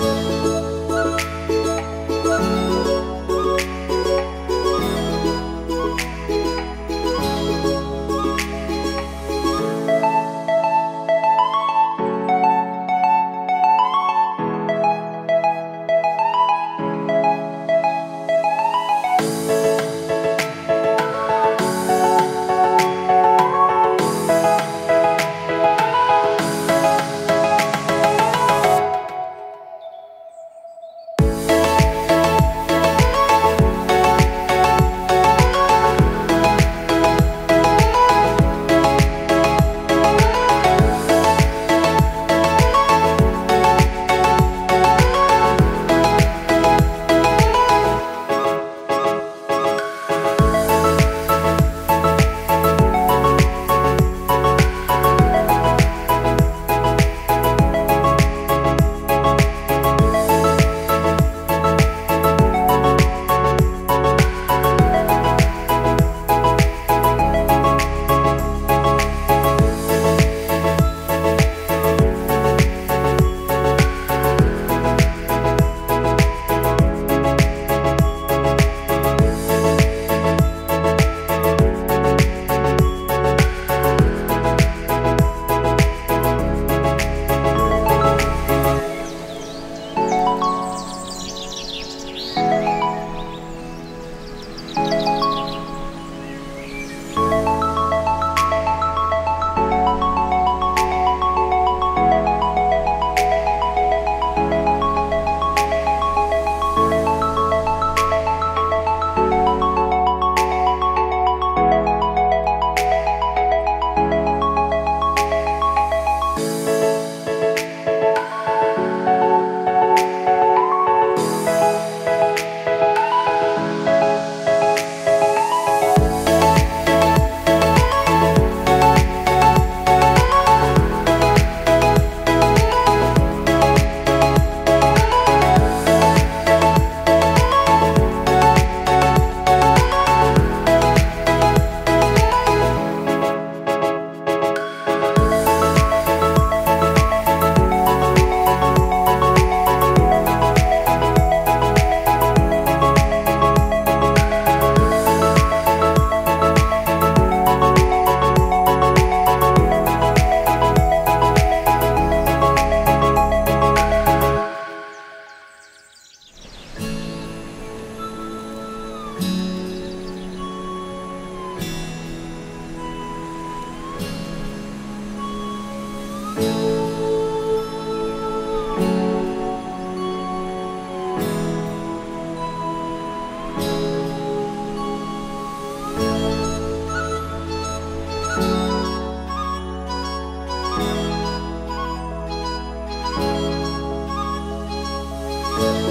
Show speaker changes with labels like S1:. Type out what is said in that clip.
S1: Música Thank